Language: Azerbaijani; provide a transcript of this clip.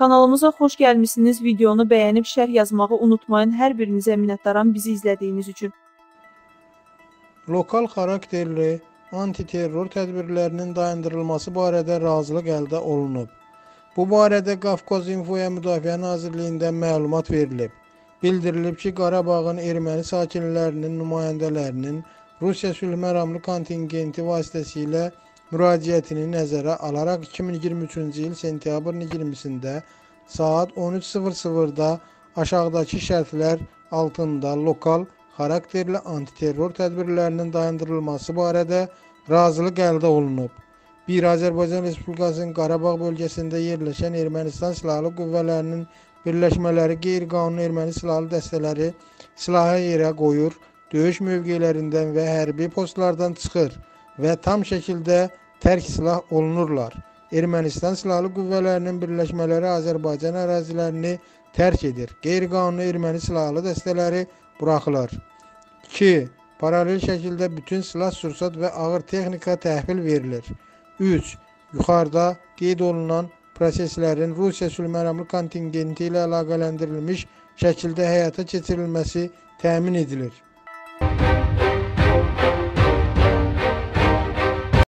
Kanalımıza xoş gəlmisiniz. Videonu bəyənib şərh yazmağı unutmayın. Hər birinizə minnətdaram bizi izlədiyiniz üçün. Lokal xarakterli antiterror tədbirlərinin dayandırılması barədə razılıq əldə olunub. Bu barədə Qafqaz İnfoya Müdafiə Nazirliyindən məlumat verilib. Bildirilib ki, Qarabağın erməni sakinlərinin nümayəndələrinin Rusiya sülh məramlı kontingenti vasitəsilə müraciətini nəzərə alaraq 2023-cü il sentyabrın 20-sində saat 13:00-da aşağıdakı şərtlər altında lokal xarakterli antiterror tədbirlərinin dayandırılması barədə razılıq əldə olunub. 1. Azərbaycan Respublikasının Qarabağ bölgəsində yerləşən Ermənistan silahlı qüvvələrinin birləşmələri qeyri-qanuni erməni silahlı dəstələri silahı yerə qoyur, döyüş mövqelərindən və hərbi postlardan çıxır və tam şəkildə tərk silah olunurlar. Ermənistan silahlı qüvvələrinin birləşmələri Azərbaycan ərazilərini tərk edir. Qeyri-qanuni erməni silahlı dəstələri buraxılır. 2. Paralel şəkildə bütün silah, sursat və ağır texnika təhvil verilir. 3. Yuxarıda qeyd olunan proseslərin Rusiya sülhməramlı kontingenti ilə əlaqələndirilmiş şəkildə həyata keçirilməsi təmin edilir.